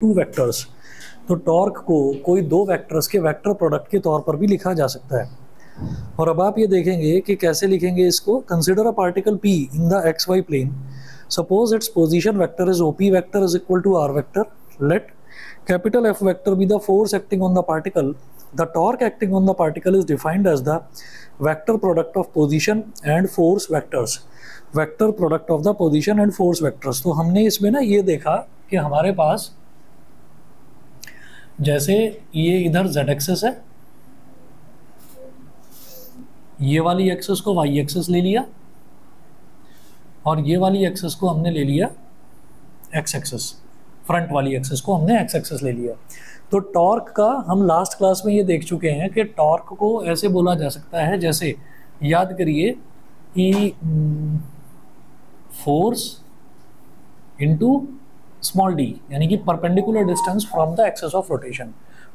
To vectors. तो torque को कोई दो वैक्टर्स के वैक्टर प्रोडक्ट के तौर पर भी लिखा जा सकता है। और अब आप ये देखेंगे कि कैसे लिखेंगे इसको। Consider a particle P in the X Y plane suppose its position vector is O P vector is equal to R vector let capital F vector be the force acting on the particle the torque acting on the particle is defined as the vector product of position and force vectors vector product of the position and force vectors तो हमने इसमें ना ये देखा कि हमारे पास जैसे ये इधर z एक्सेस है। ये वाली एक्सेस को y एक्सेस ले लिया और ये वाली एक्सेस को हमने ले लिया x एक्सेस फ्रंट वाली एक्सेस को हमने x एक्सेस ले लिया। तो टॉर्क का हम लास्ट क्लास में ये देख चुके हैं कि टॉर्क को ऐसे बोला जा सकता है, जैसे याद करिए कि फोर्स इनटू स्मॉल डी यानी कि perpendicular distance from the axis of rotation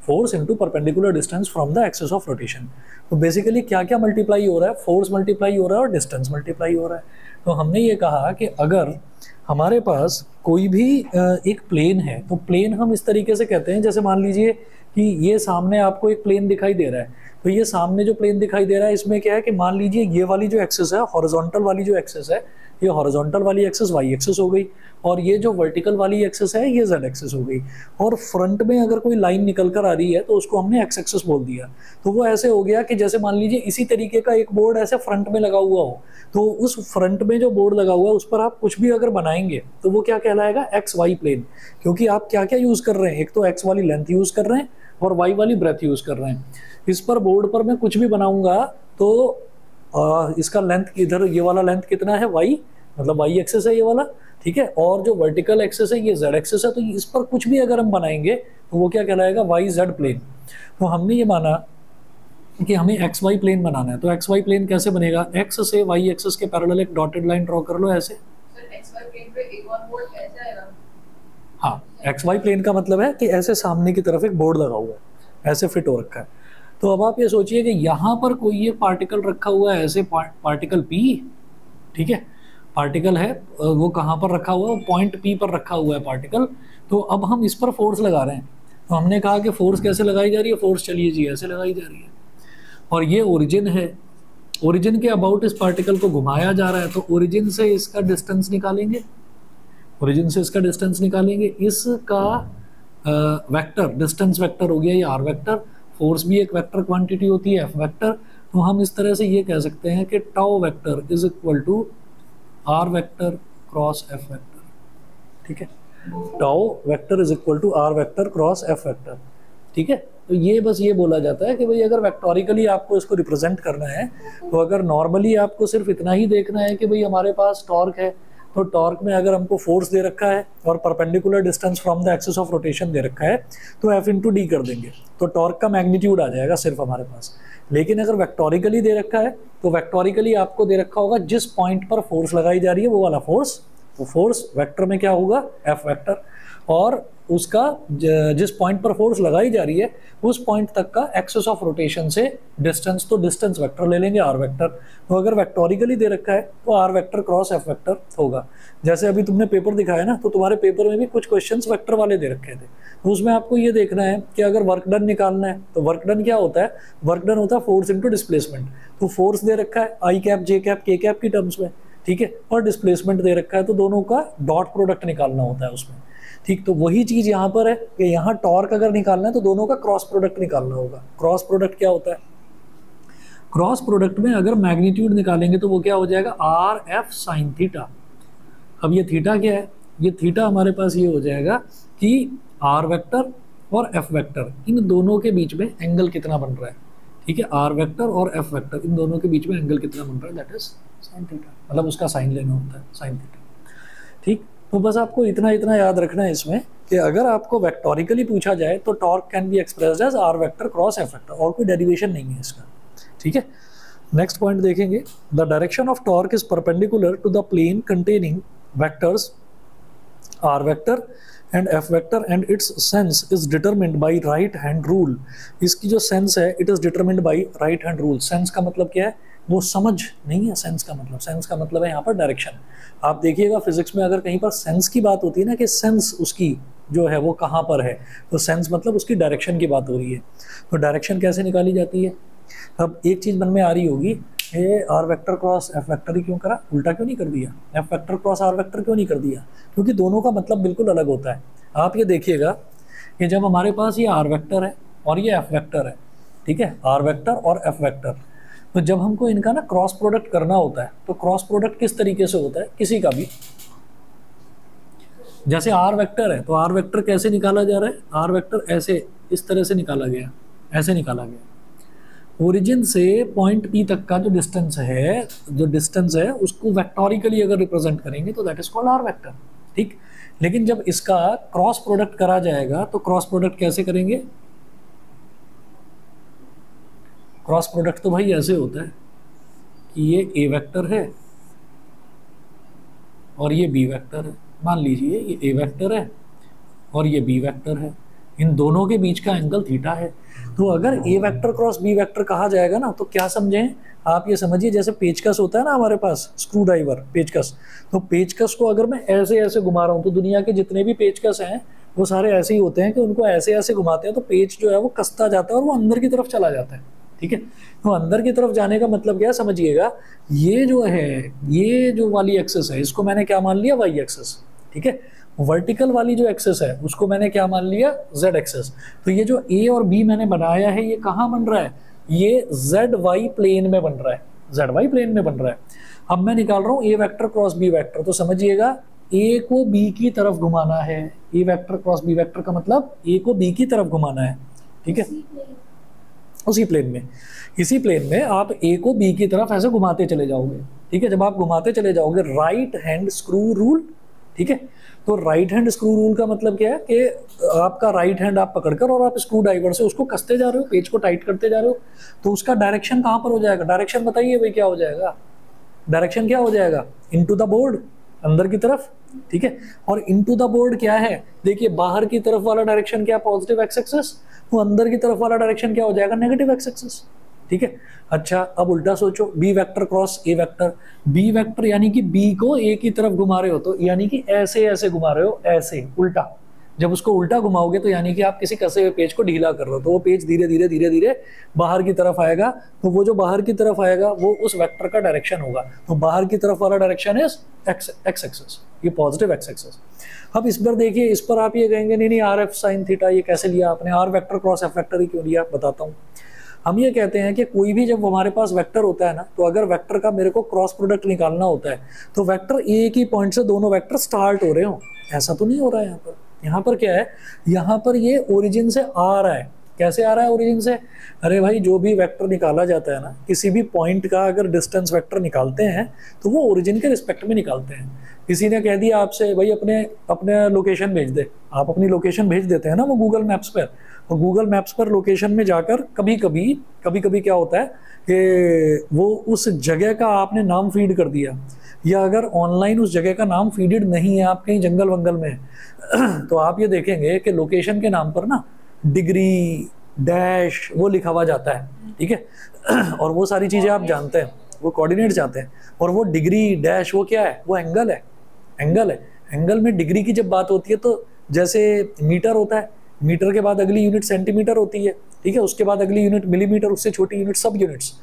force into perpendicular distance from the axis of rotation तो बेसिकली क्या क्या मल्टीप्लाई हो रहा है? फोर्स मल्टीप्लाई हो रहा है और डिस्टेंस मल्टीप्लाई हो रहा है। तो हमने ये कहा कि अगर हमारे पास कोई भी एक प्लेन है तो प्लेन हम इस तरीके से कहते हैं, जैसे मान लीजिए कि ये सामने आपको एक प्लेन दिखाई दे रहा है। तो ये सामने जो प्लेन दिखाई दे रहा है, इसमें क्या है कि मान लीजिए ये वाली जो एक्सेस है हॉरिजॉन्टल वाली जो एक्सेस है ये हॉरिजॉन्टल वाली एक्सेस वाई एक्सेस हो गई। और ये जो वर्टिकल वाली एक्सेस है ये जेड एक्सेस हो गई। और फ्रंट में अगर कोई लाइन निकल कर आ रही है तो उसको हमने एक्स एक्सेस बोल दिया। तो वो ऐसे हो गया कि जैसे मान लीजिए इसी तरीके का एक बोर्ड ऐसे फ्रंट में लगा हुआ हो तो उस फ्रंट में जो बोर्ड लगा हुआ है उस पर आप कुछ भी अगर बनाएँगे तो वो क्या कहलाएगा? एक्स वाई प्लेन क्योंकि आप क्या क्या यूज़ कर रहे हैं? एक तो एक्स वाली लेंथ यूज़ कर रहे हैं और वाई वाली ब्रेथ यूज़ कर रहे हैं। इस पर बोर्ड पर मैं कुछ भी बनाऊँगा तो आ, इसका लेंथ इधर ये वाला लेंथ कितना है? वाई मतलब वाई एक्सेस है ये वाला ठीक है? और जो वर्टिकल एक्सेस है ये जेड एक्सेस है तो इस पर कुछ भी अगर हम बनाएँगे तो वो क्या कहलाएगा? वाई जेड प्लेन तो हमने ये माना कि हमें एक्स वाई प्लेन बनाना है। तो एक्स वाई प्लेन कैसे बनेगा? एक्स से वाई एक्सेस के पैरेलल एक डॉटेड लाइन ड्रॉ कर लो ऐसे। हाँ एक्स वाई प्लेन का मतलब है कि ऐसे सामने की तरफ़ एक बोर्ड लगा हुआ है ऐसे फिट हो रखा है। तो अब आप ये सोचिए कि यहाँ पर कोई ये पार्टिकल रखा हुआ है ऐसे पार्टिकल पी ठीक है? पार्टिकल है वो कहाँ पर रखा हुआ है? पॉइंट पी पर रखा हुआ है पार्टिकल तो अब हम इस पर फोर्स लगा रहे हैं। तो हमने कहा कि फोर्स कैसे लगाई जा रही है? फोर्स चलिए जी, ऐसे लगाई जा रही है। और ये ओरिजिन है। ओरिजिन के अबाउट इस पार्टिकल को घुमाया जा रहा है तो ओरिजिन से इसका डिस्टेंस निकालेंगे। ओरिजिन से इसका डिस्टेंस निकालेंगे। इसका वेक्टर डिस्टेंस वेक्टर हो गया, ये आर वेक्टर फोर्स भी एक वेक्टर क्वांटिटी होती है एफ़ वेक्टर तो हम इस तरह से ये कह सकते हैं कि tau vector is equal to R vector cross F vector ठीक है? Tau vector is equal to R vector cross F vector ठीक है? तो ये बस ये बोला जाता है कि भाई अगर वेक्टोरिकली आपको इसको रिप्रेजेंट करना है तो अगर नॉर्मली आपको सिर्फ़ इतना ही देखना है कि भाई हमारे पास टॉर्क है तो टॉर्क में अगर हमको फोर्स दे रखा है और perpendicular distance from the axis of rotation दे रखा है तो एफ़ इंटू डी कर देंगे। तो टॉर्क का मैग्नीट्यूड आ जाएगा सिर्फ़ हमारे पास। लेकिन अगर वैक्टोरिकली दे रखा है तो वैक्टोरिकली आपको दे रखा होगा जिस पॉइंट पर फोर्स लगाई जा रही है, वो वाला फोर्स तो फोर्स वैक्टर में क्या होगा? एफ़ वैक्टर और उसका जिस पॉइंट पर फोर्स लगाई जा रही है, उस पॉइंट तक का एक्सेस ऑफ़ रोटेशन से डिस्टेंस तो डिस्टेंस वेक्टर ले लेंगे आर वेक्टर तो अगर वेक्टोरिकली दे रखा है तो R vector cross F vector होगा। जैसे अभी तुमने पेपर दिखाया ना तो तुम्हारे पेपर में भी कुछ क्वेश्चन वेक्टर वाले दे रखे थे। तो उसमें आपको ये देखना है कि अगर वर्क डन निकालना है तो वर्क डन क्या होता है? वर्क डन होता है फोर्स इंटू डिस्प्लेसमेंट तो फोर्स दे रखा है I cap J cap K cap की टर्म्स में, ठीक है? और डिस्प्लेसमेंट दे रखा है तो दोनों का डॉट प्रोडक्ट निकालना होता है उसमें। ठीक तो वही चीज़ यहाँ पर है कि यहाँ टॉर्क अगर निकालना है तो दोनों का क्रॉस प्रोडक्ट निकालना होगा। क्रॉस प्रोडक्ट क्या होता है? क्रॉस प्रोडक्ट में अगर मैग्नीट्यूड निकालेंगे तो वो क्या हो जाएगा? आर एफ़ साइन थीटा अब ये थीटा क्या है? ये थीटा हमारे पास ये हो जाएगा कि आर वेक्टर और एफ़ वेक्टर इन दोनों के बीच में एंगल कितना बन रहा है? ठीक है आर वेक्टर और एफ़ वेक्टर इन दोनों के बीच में एंगल कितना बन रहा है? दैट इज़ साइन थीटा मतलब उसका साइन लेना होता है साइन थीटा ठीक तो बस आपको इतना इतना याद रखना है इसमें कि अगर आपको वेक्टोरिकली पूछा जाए तो torque can be expressed as R vector cross F और कोई डेरिवेशन नहीं है इसका, ठीक है? नेक्स्ट पॉइंट देखेंगे। The direction of torque is perpendicular to the plane containing vectors R vector and F vector and its sense is determined by right hand rule इसकी जो सेंस है it is determined by right hand rule sense का मतलब क्या है? वो समझ नहीं है सेंस का मतलब। सेंस का मतलब है यहाँ पर डायरेक्शन आप देखिएगा फिजिक्स में अगर कहीं पर सेंस की बात होती है ना कि सेंस उसकी जो है वो कहाँ पर है तो सेंस मतलब उसकी डायरेक्शन की बात हो रही है। तो डायरेक्शन कैसे निकाली जाती है? अब एक चीज़ मन में आ रही होगी ये R vector cross F vector ही क्यों करा? उल्टा क्यों नहीं कर दिया? F vector cross R vector क्यों नहीं कर दिया? क्योंकि दोनों का मतलब बिल्कुल अलग होता है। आप ये देखिएगा कि जब हमारे पास ये आर वेक्टर है और ये एफ़ वेक्टर है, ठीक है? आर वेक्टर और एफ़ वेक्टर तो जब हमको इनका ना क्रॉस प्रोडक्ट करना होता है तो क्रॉस प्रोडक्ट किस तरीके से होता है? किसी का भी। जैसे आर वेक्टर है तो आर वेक्टर कैसे निकाला जा रहा है? आर वेक्टर ऐसे, इस तरह से निकाला गया, ऐसे निकाला गया। ओरिजिन से पॉइंट पी तक का जो डिस्टेंस है, जो डिस्टेंस है, उसको वेक्टोरिकली अगर रिप्रेजेंट करेंगे तो that is called R vector ठीक? लेकिन जब इसका क्रॉस प्रोडक्ट करा जाएगा तो क्रॉस प्रोडक्ट कैसे करेंगे? क्रॉस प्रोडक्ट तो भाई ऐसे होता है कि ये ए वेक्टर है और ये बी वेक्टर है। मान लीजिए ये ए वेक्टर है और ये बी वेक्टर है। इन दोनों के बीच का एंगल थीटा है। तो अगर A vector cross B vector कहा जाएगा ना तो क्या समझें? आप ये समझिए, जैसे पेचकस होता है ना हमारे पास स्क्रू ड्राइवर पेचकस। तो पेचकस को अगर मैं ऐसे ऐसे घुमा रहा हूँ तो दुनिया के जितने भी पेचकस हैं, वो सारे ऐसे ही होते हैं कि उनको ऐसे ऐसे घुमाते हैं तो पेच जो है वो कसता जाता है और वो अंदर की तरफ़ चला जाता है। ठीक है? तो अंदर की तरफ़ जाने का मतलब क्या? समझिएगा, ये जो है, ये जो वाली एक्सेस है, इसको मैंने क्या मान लिया? वाई एक्सेस ठीक है? वर्टिकल वाली जो एक्सेस है, उसको मैंने क्या मान लिया? जेड एक्सेस तो ये जो ए और बी मैंने बनाया है, ये कहाँ बन रहा है? ये जेड वाई प्लेन में बन रहा है। जेड वाई प्लेन में बन रहा है। अब मैं निकाल रहा हूँ A vector cross B vector तो समझिएगा ए को बी की तरफ़ घुमाना है। A vector cross B vector का मतलब ए को बी की तरफ़ घुमाना है। ठीक है? उसी प्लेन में। इसी प्लेन में आप ए को बी की तरफ़ ऐसे घुमाते चले जाओगे। ठीक है? जब आप घुमाते चले जाओगे राइट हैंड स्क्रू रूल ठीक है? तो राइट हैंड स्क्रू रूल का मतलब क्या है कि आपका राइट हैंड आप पकड़कर और आप स्क्रू ड्राइवर से उसको कसते जा रहे हो पेज को टाइट करते जा रहे हो तो उसका डायरेक्शन कहाँ पर हो जाएगा? डायरेक्शन बताइए भाई, क्या हो जाएगा? डायरेक्शन क्या हो जाएगा? इन टू द बोर्ड अंदर की तरफ़, ठीक है? और इन टू द बोर्ड क्या है? देखिए, बाहर की तरफ़ वाला डायरेक्शन क्या? पॉजिटिव एक्स एक्सेस तो अंदर की तरफ़ वाला डायरेक्शन क्या हो जाएगा? नेगेटिव एक्स एक्सेस ठीक है? अच्छा अब उल्टा सोचो B vector cross A vector B vector यानी कि बी को ए की तरफ़ घुमा रहे हो तो यानी कि ऐसे ऐसे घुमा रहे हो, ऐसे, उल्टा। जब उसको उल्टा घुमाओगे तो यानी कि आप किसी कसे हुए पेज को ढीला कर रहे हो तो वो पेज धीरे धीरे धीरे धीरे बाहर की तरफ़ आएगा तो वो जो बाहर की तरफ़ आएगा, वो उस वेक्टर का डायरेक्शन होगा। तो बाहर की तरफ़ वाला direction is X X axis ये पॉजिटिव एक्स एक्सेस अब इस पर देखिए, इस पर आप ये कहेंगे, नहीं नहीं आर एफ़ साइन थीटा ये कैसे लिया आपने? R vector cross F vector ही क्यों लिया? बताता हूँ। हम ये कहते हैं कि कोई भी जब हमारे पास वेक्टर होता है ना तो अगर वेक्टर का मेरे को क्रॉस प्रोडक्ट निकालना होता है तो वेक्टर एक ही पॉइंट से दोनों वेक्टर स्टार्ट हो रहे हो। ऐसा तो नहीं हो रहा है यहाँ पर। यहाँ पर क्या है? यहाँ पर ये ओरिजिन से आ रहा है। कैसे आ रहा है ओरिजिन से? अरे भाई, जो भी वेक्टर निकाला जाता है ना, किसी भी पॉइंट का अगर डिस्टेंस वेक्टर निकालते हैं तो वो ओरिजिन के रिस्पेक्ट में निकालते हैं। किसी ने कह दिया आपसे, भाई, अपने अपने लोकेशन भेज दे। आप अपनी लोकेशन भेज देते हैं ना वो गूगल मैप्स पर। और गूगल मैप्स पर लोकेशन में जाकर कभी कभी कभी कभी क्या होता है कि वो उस जगह का आपने नाम फ़ीड कर दिया। या अगर ऑनलाइन उस जगह का नाम फीडेड नहीं है, आप कहीं जंगल वंगल में तो आप ये देखेंगे कि लोकेशन के नाम पर ना डिग्री डैश वो लिखा हुआ जाता है, ठीक है? और वो सारी चीज़ें आप जानते हैं, वो कोऑर्डिनेट जाते हैं, और वो डिग्री डैश वो क्या है? वो एंगल है एंगल है। एंगल में डिग्री की जब बात होती है तो जैसे मीटर होता है मीटर के बाद अगली यूनिट सेंटीमीटर होती है, ठीक है? उसके बाद अगली यूनिट मिलीमीटर उससे छोटी यूनिट सब यूनिट्स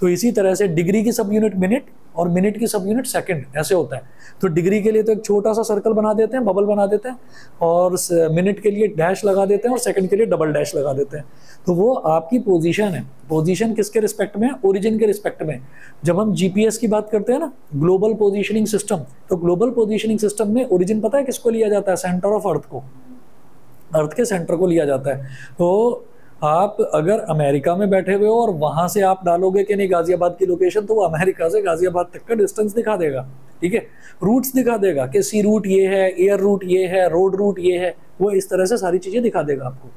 तो इसी तरह से डिग्री की सब यूनिट मिनट और मिनट की सब यूनिट सेकंड ऐसे होता है। तो डिग्री के लिए तो एक छोटा सा सर्कल बना देते हैं बबल बना देते हैं और मिनट के लिए डैश लगा देते हैं और सेकंड के लिए डबल डैश लगा देते हैं। तो वो आपकी पोजीशन है। पोजीशन किसके रिस्पेक्ट में ओरिजिन के रिस्पेक्ट में। जब हम जीपीएस की बात करते हैं ना ग्लोबल पोजिशनिंग सिस्टम तो ग्लोबल पोजिशनिंग सिस्टम में ओरिजिन पता है किसको लिया जाता है? सेंटर ऑफ़ अर्थ को। अर्थ के सेंटर को लिया जाता है। तो आप अगर अमेरिका में बैठे हुए हो और वहाँ से आप डालोगे कि नहीं, गाजियाबाद की लोकेशन तो वो अमेरिका से गाजियाबाद तक का डिस्टेंस दिखा देगा, ठीक है? रूट्स दिखा देगा कि सी रूट ये है एयर रूट ये है रोड रूट ये है, वो इस तरह से सारी चीज़ें दिखा देगा आपको।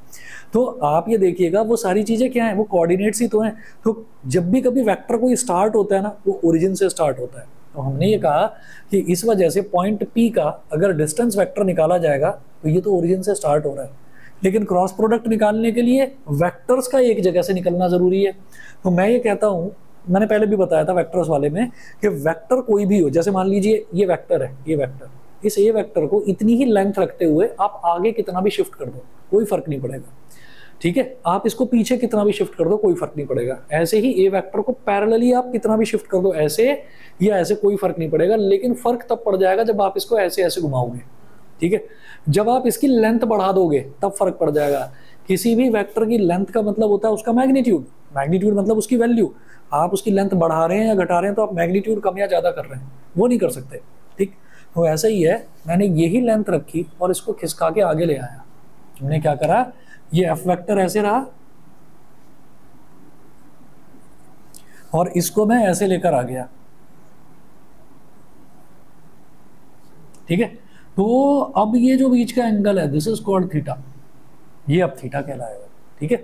तो आप ये देखिएगा, वो सारी चीज़ें क्या हैं? वो कोऑर्डिनेट्स ही तो हैं। तो जब भी कभी वेक्टर कोई स्टार्ट होता है ना, वो ओरिजिन से स्टार्ट होता है। तो हमने ये कहा कि इस वजह से पॉइंट पी का अगर डिस्टेंस वेक्टर निकाला जाएगा तो ये तो ओरिजिन से स्टार्ट हो रहा है। लेकिन क्रॉस प्रोडक्ट निकालने के लिए वेक्टर्स का एक जगह से निकलना ज़रूरी है। तो मैं ये कहता हूँ, मैंने पहले भी बताया था वेक्टर्स वाले में कि वेक्टर कोई भी हो, जैसे मान लीजिए ये वेक्टर है, ये वेक्टर इस ए वेक्टर को इतनी ही लेंथ रखते हुए आप आगे कितना भी शिफ्ट कर दो, कोई फ़र्क नहीं पड़ेगा। ठीक है? आप इसको पीछे कितना भी शिफ्ट कर दो, कोई फ़र्क नहीं पड़ेगा। ऐसे ही ए वेक्टर को पैरेलली आप कितना भी शिफ्ट कर दो, ऐसे या ऐसे कोई फ़र्क नहीं पड़ेगा, लेकिन फ़र्क तब पड़ जाएगा जब आप इसको ऐसे ऐसे घुमाओगे। ठीक है? जब आप इसकी लेंथ बढ़ा दोगे, तब फ़र्क पड़ जाएगा। किसी भी वेक्टर की लेंथ का मतलब होता है उसका मैग्नीट्यूड मैग्नीट्यूड मतलब उसकी वैल्यू आप उसकी लेंथ बढ़ा रहे हैं या घटा रहे हैं तो आप मैग्नीट्यूड कम या ज़्यादा कर रहे हैं। वो नहीं कर सकते, ठीक? तो ऐसा ही है, मैंने यही लेंथ रखी और इसको खिसका के आगे ले आया। हमने क्या करा? ये एफ़ वेक्टर ऐसे रहा। और इसको मैं ऐसे लेकर आ गया। ठीक है? तो अब ये जो बीच का एंगल है दिस इज़ कॉल्ड थीटा ये अब थीटा कहलाएगा ठीक है?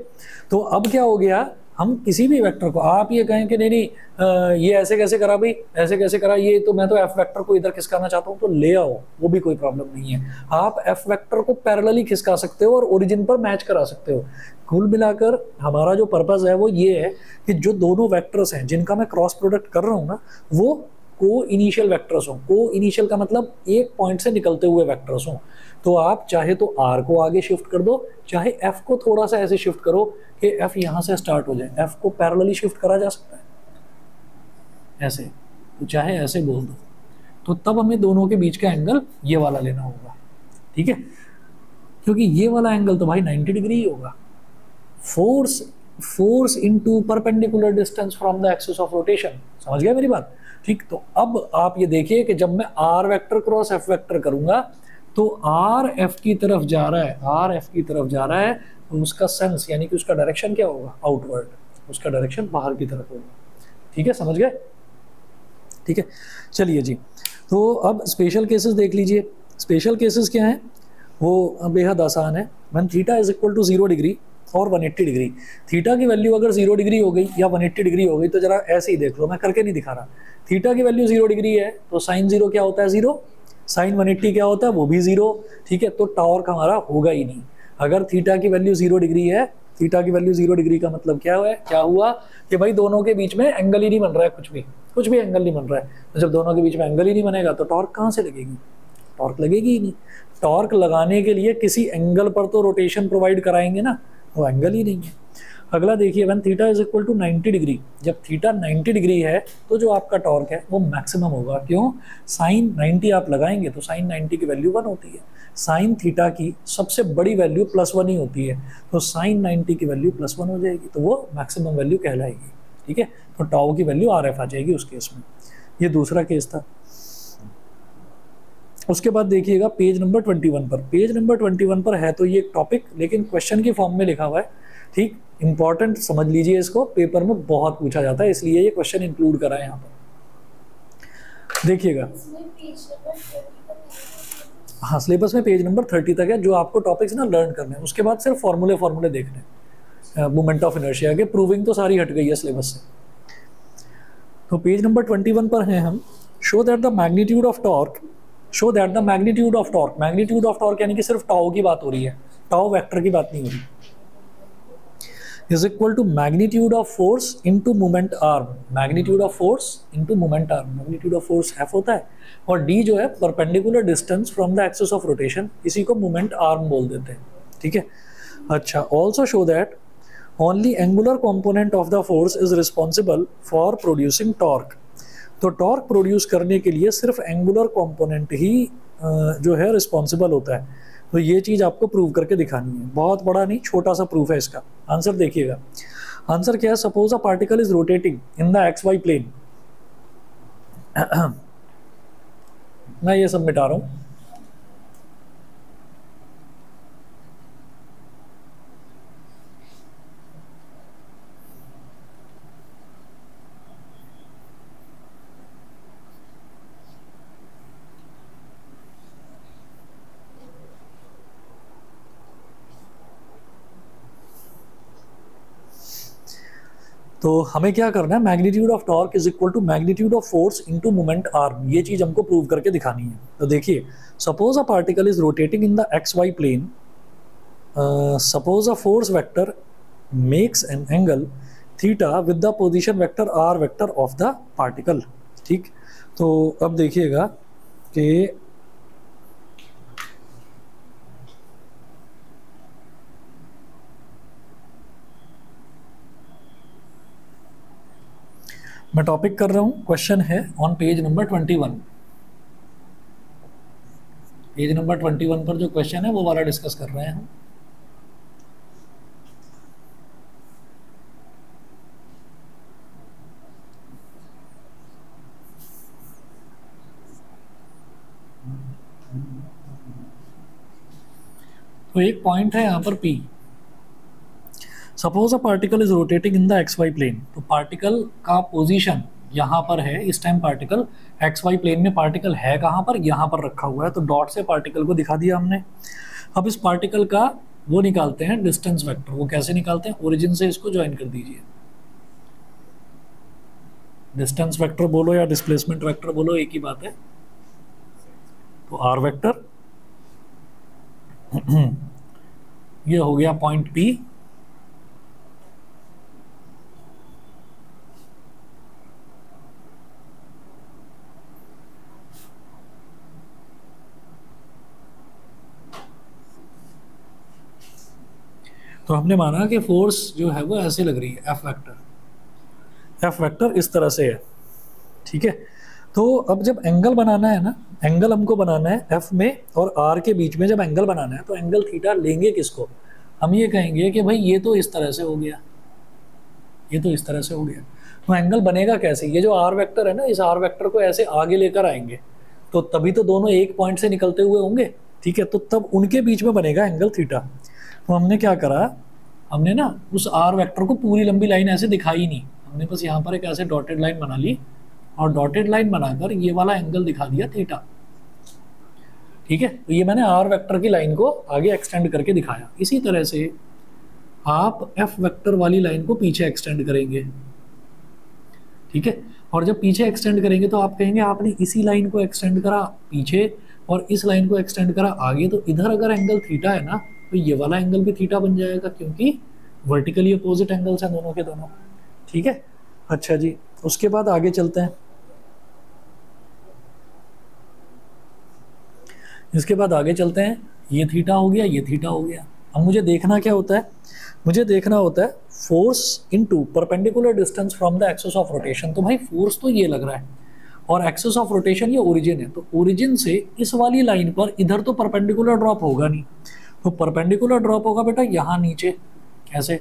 तो अब क्या हो गया? हम किसी भी वेक्टर को, आप ये कहें कि नहीं नहीं ये ऐसे कैसे करा भाई? ऐसे कैसे करा? ये तो मैं तो एफ़ वेक्टर को इधर खिसकाना चाहता हूँ तो ले आओ। वो भी कोई प्रॉब्लम नहीं है। आप एफ़ वेक्टर को पैरेलली खिसका सकते हो और ओरिजिन पर मैच करा सकते हो। कुल मिलाकर हमारा जो पर्पज़ है वो ये है कि जो दोनों वैक्टर्स हैं, जिनका मैं क्रॉस प्रोडक्ट कर रहा हूँ ना, वो को इनिशियल वैक्टर्स हों। को इनिशियल का मतलब एक पॉइंट से निकलते हुए वैक्टर्स हों। तो आप चाहे तो आर को आगे शिफ्ट कर दो, चाहे एफ़ को थोड़ा सा ऐसे शिफ्ट करो कि एफ़ यहाँ से स्टार्ट हो जाए। एफ़ को पैरेलली शिफ्ट करा जा सकता है। ऐसे। तो चाहे ऐसे बोल दो। तो तब हमें दोनों के बीच का एंगल ये वाला लेना होगा। ठीक है? क्योंकि ये वाला एंगल तो भाई 90 डिग्री ही होगा। Force force into perpendicular distance from the axis of rotation समझ गया मेरी बात? ठीक तो अब आप ये देखिए कि जब मैं R vector cross F vector करूँगा तो आर एफ़ की तरफ़ जा रहा है आर एफ़ की तरफ़ जा रहा है तो उसका सेंस यानी कि उसका डायरेक्शन क्या होगा? आउटवर्ड उसका डायरेक्शन बाहर की तरफ़ होगा। ठीक है, समझ गए? ठीक है, चलिए जी तो अब स्पेशल केसेस देख लीजिए। स्पेशल केसेस क्या हैं? वो बेहद आसान है। One theta is equal to zero degree और 180 डिग्री। थीटा की वैल्यू अगर ज़ीरो डिग्री हो गई या 180 डिग्री हो गई तो जरा ऐसे ही देख लो, मैं करके नहीं दिखा रहा। थीटा की वैल्यू ज़ीरो डिग्री है तो साइन ज़ीरो क्या होता है ज़ीरो? साइन 180 क्या होता है, वो भी ज़ीरो। ठीक है तो टॉर्क हमारा होगा ही नहीं। अगर थीटा की वैल्यू ज़ीरो डिग्री है, थीटा की वैल्यू ज़ीरो डिग्री का मतलब क्या है क्या हुआ कि भाई दोनों के बीच में एंगल ही नहीं बन रहा है, कुछ भी। कुछ भी एंगल नहीं बन रहा है। तो जब दोनों के बीच में एंगल ही नहीं बनेगा तो टॉर्क कहाँ से लगेगी? टॉर्क लगेगी ही नहीं। टॉर्क लगाने के लिए किसी एंगल पर तो रोटेशन प्रोवाइड कराएँगे ना। वो एंगल ही नहीं है। अगला देखिए one theta is equal to 90 degree जब थीटा 90 डिग्री है तो जो आपका टॉर्क है, वो मैक्सिमम होगा। क्यों? साइन 90 आप लगाएँगे तो साइन 90 की वैल्यू वन होती है। साइन थीटा की सबसे बड़ी वैल्यू प्लस वन ही होती है। तो साइन 90 की वैल्यू प्लस वन हो जाएगी तो वो मैक्सिमम वैल्यू कहलाएगी। ठीक है? तो टाओ की वैल्यू आर आ जाएगी उस केस में। ये दूसरा केस था। उसके बाद देखिएगा पेज नंबर 21 पर। पेज नंबर 21 पर है तो ये एक टॉपिक लेकिन क्वेश्चन की फॉर्म में लिखा हुआ है। ठीक? इंपॉर्टेंट समझ लीजिए इसको। पेपर में बहुत पूछा जाता है, इसलिए ये क्वेश्चन इंक्लूड करा है यहाँ पर। देखिएगा। हाँ सिलेबस में पेज नंबर थर्टी तक है, जो आपको टॉपिक्स ना लर्न करने हैं। उसके बाद सिर्फ़ फॉर्मूले फॉर्मूले देखने हैं। मूवमेंट ऑफ़ इनर्शिया के प्रूविंग तो सारी हट गई है सिलेबस से। तो पेज नंबर ट्वेंटी वन पर हैं हम। Show that the magnitude of torque show that the magnitude of torque magnitude of torque यानी कि सिर्फ़ टाओ की बात हो रही है। टाओ वैक्टर की बात नहीं हो रही। Is equal to magnitude of force into movement arm magnitude of force into movement arm magnitude of force half होता है। और डी जो है perpendicular distance from the axis of rotation इसी को मूवमेंट आर्म बोल देते हैं। ठीक है? अच्छा also show that only angular component of the force is responsible for producing torque तो टॉर्क प्रोड्यूस करने के लिए सिर्फ़ एंगुलर कंपोनेंट ही जो है रिस्पॉन्सिबल होता है। तो ये चीज़ आपको प्रूव करके दिखानी है। बहुत बड़ा नहीं, छोटा सा प्रूफ है इसका। आंसर देखिएगा। आंसर क्या है? Suppose a particle is rotating in the X Y plane मैं ये सब मिटा रहा हूँ। तो हमें क्या करना है? Magnitude of torque is equal to magnitude of force into moment arm ये चीज़ हमको प्रूव करके दिखानी है। तो देखिए suppose a particle is rotating in the X Y plane suppose a force vector makes an angle theta with the position vector R vector of the particle ठीक? तो अब देखिएगा कि मैं टॉपिक कर रहा हूँ क्वेश्चन है on page number twenty one page number twenty one पर जो क्वेश्चन है, वो वाला डिस्कस कर रहे हैं हम। तो एक पॉइंट है यहाँ पर P. Suppose a particle is rotating in the X Y plane तो पार्टिकल का पोजीशन यहाँ पर है, इस time particle X Y plane में पार्टिकल है कहाँ पर? यहाँ पर रखा हुआ है तो डॉट से पार्टिकल को दिखा दिया हमने। अब इस पार्टिकल का वो निकालते हैं डिस्टेंस वेक्टर वो कैसे निकालते हैं? ओरिजिन से इसको ज्वाइन कर दीजिए। डिस्टेंस वेक्टर बोलो या डिस्प्लेसमेंट वेक्टर बोलो, एक ही बात है। तो आर वेक्टर ये हो गया पॉइंट पी तो हमने माना कि फोर्स जो है वो ऐसे लग रही है एफ़ वेक्टर एफ़ वेक्टर इस तरह से है, ठीक है? तो अब जब एंगल बनाना है ना एंगल हमको बनाना है एफ़ में और आर के बीच में जब एंगल बनाना है तो एंगल थीटा लेंगे किसको? हम ये कहेंगे कि भाई ये तो इस तरह से हो गया। ये तो इस तरह से हो गया। तो एंगल बनेगा कैसे? ये जो आर वेक्टर है ना, इस आर वेक्टर को ऐसे आगे लेकर आएँगे। तो तभी तो दोनों एक पॉइंट से निकलते हुए होंगे, ठीक है? तो तब उनके बीच में बनेगा एंगल थीटा तो हमने क्या करा? हमने ना उस आर वेक्टर को पूरी लंबी लाइन ऐसे दिखाई नहीं। हमने बस यहाँ पर एक ऐसे डॉटेड लाइन बना ली और डॉटेड लाइन बनाकर ये वाला एंगल दिखा दिया थीटा ठीक है? तो ये मैंने आर वेक्टर की लाइन को आगे एक्सटेंड करके दिखाया। इसी तरह से आप एफ़ वेक्टर वाली लाइन को पीछे एक्सटेंड करेंगे। ठीक है? और जब पीछे एक्सटेंड करेंगे तो आप कहेंगे, आपने इसी लाइन को एक्सटेंड करा पीछे और इस लाइन को एक्सटेंड करा आगे। तो इधर अगर एंगल थीटा है ना तो ये वाला एंगल भी थीटा बन जाएगा क्योंकि वर्टिकली अपोजिट एंगल्स हैं दोनों के दोनों। ठीक है? अच्छा जी, उसके बाद आगे चलते हैं। इसके बाद आगे चलते हैं। ये थीटा हो गया, ये थीटा हो गया। अब मुझे देखना क्या होता है? मुझे देखना होता है force into perpendicular distance from the axis of rotation तो भाई फोर्स तो ये लग रहा है। और एक्सेस ऑफ़ रोटेशन ये ओरिजिन है। तो ओरिजिन से इस वाली लाइन पर इधर तो परपेंडिकुलर ड्रॉप होगा नहीं। तो परपेंडिकुलर ड्रॉप होगा बेटा यहाँ नीचे। कैसे?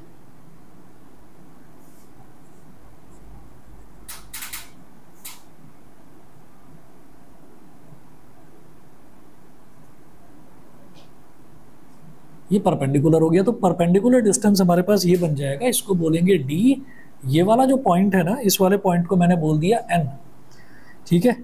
ये परपेंडिकुलर हो गया तो परपेंडिकुलर डिस्टेंस हमारे पास ये बन जाएगा, इसको बोलेंगे डी ये वाला जो पॉइंट है ना, इस वाले पॉइंट को मैंने बोल दिया एन ठीक है?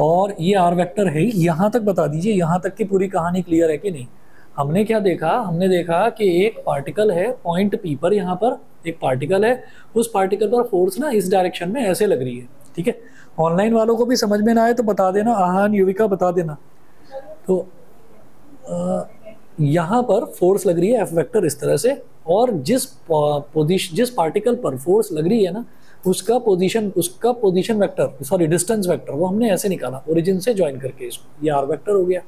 और ये आर वेक्टर है यहाँ तक बता दीजिए, यहाँ तक की पूरी कहानी क्लियर है कि नहीं? हमने क्या देखा? हमने देखा कि एक पार्टिकल है पॉइंट पी पर यहाँ पर, एक पार्टिकल है। उस पार्टिकल पर फोर्स ना इस डायरेक्शन में ऐसे लग रही है, ठीक है? ऑनलाइन वालों को भी समझ में ना आए तो बता देना। आहान युविका बता देना। तो यहाँ पर फोर्स लग रही है एफ़ वेक्टर इस तरह से। और जिस पोजिशन जिस पार्टिकल पर फोर्स लग रही है ना, उसका पोजीशन उसका position vector sorry distance vector वो हमने ऐसे निकाला ओरिजिन से ज्वाइन करके इसको। ये आर वेक्टर हो गया।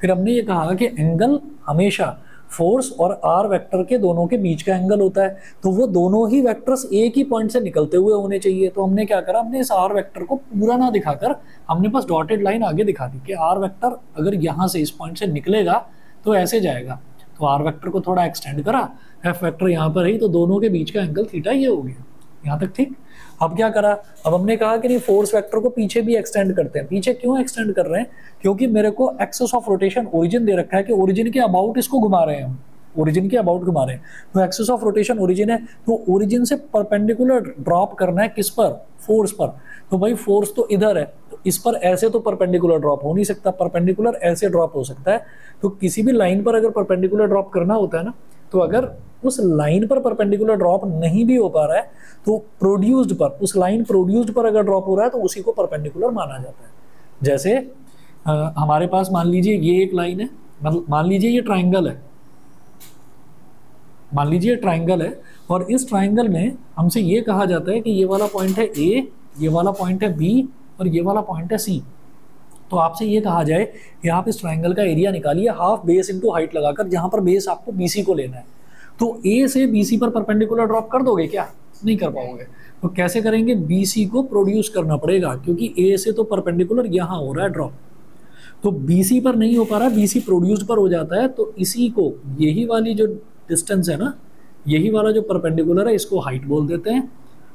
फिर हमने ये कहा कि एंगल हमेशा फोर्स और आर वेक्टर के दोनों के बीच का एंगल होता है। तो वो दोनों ही वेक्टर्स एक ही पॉइंट से निकलते हुए होने चाहिए। तो हमने क्या करा? हमने इस आर वेक्टर को पूरा ना दिखाकर हमने बस डॉटेड लाइन आगे दिखा दी कि आर वेक्टर अगर यहाँ से इस पॉइंट से निकलेगा तो ऐसे जाएगा। तो आर वेक्टर को थोड़ा एक्सटेंड करा। एफ़ वेक्टर यहाँ पर ही तो दोनों के बीच का एंगल थीटा ये हो गया। यहाँ तक ठीक? अब क्या करा? अब हमने कहा कि नहीं फोर्स वेक्टर को पीछे भी एक्सटेंड करते हैं। पीछे क्यों एक्सटेंड कर रहे हैं? क्योंकि मेरे को एक्सेस ऑफ़ रोटेशन ओरिजिन दे रखा है कि ओरिजिन के अबाउट इसको घुमा रहे हैं हम। ओरिजिन के अबाउट घुमा रहे हैं। तो एक्सेस ऑफ़ रोटेशन ओरिजिन है। तो ओरिजिन से परपेंडिकुलर ड्रॉप करना है किस पर? फोर्स पर। तो भाई फोर्स तो इधर है। तो इस पर ऐसे तो परपेंडिकुलर ड्रॉप हो नहीं सकता। परपेंडिकुलर ऐसे ड्रॉप हो सकता है। तो किसी भी लाइन पर अगर परपेंडिकुलर ड्रॉप करना होता है ना तो अगर उस लाइन पर परपेंडिकुलर ड्रॉप नहीं भी हो पा रहा है तो प्रोड्यूस्ड पर उस लाइन प्रोड्यूस्ड पर अगर ड्रॉप हो रहा है तो उसी को परपेंडिकुलर माना जाता है। जैसे आ, हमारे पास मान लीजिए ये एक लाइन है मतलब मान लीजिए ये ट्राइंगल है। मान लीजिए ट्राइंगल है और इस ट्राइंगल में हमसे ये कहा जाता है कि ये वाला पॉइंट है ए ये वाला पॉइंट है बी और ये वाला पॉइंट है सी तो आपसे ये कहा जाए कि आप इस ट्राइंगल का एरिया निकालिए हाफ़ बेस इंटू हाइट लगाकर जहाँ पर बेस आपको बीसी को लेना है। तो ए से बीसी पर परपेंडिकुलर ड्रॉप कर दोगे क्या? नहीं कर पाओगे। तो कैसे करेंगे? बीसी को प्रोड्यूस करना पड़ेगा, क्योंकि ए से तो परपेंडिकुलर यहाँ हो रहा है ड्रॉप तो बीसी पर नहीं हो पा रहा सी प्रोड्यूस पर हो जाता है तो इसी को यही वाली जो डिस्टेंस है ना, यही वाला जो परपेंडिकुलर है, इसको हाइट बोल देते हैं